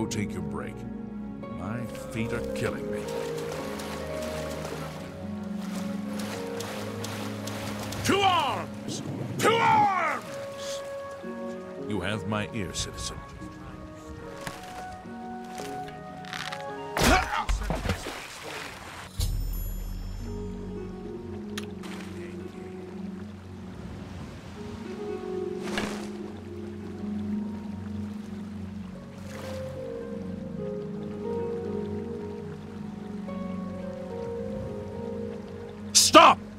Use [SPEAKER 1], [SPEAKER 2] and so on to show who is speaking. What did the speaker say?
[SPEAKER 1] go take your break. My feet are killing me. To arms! To arms! You have my ear, citizen. Stop!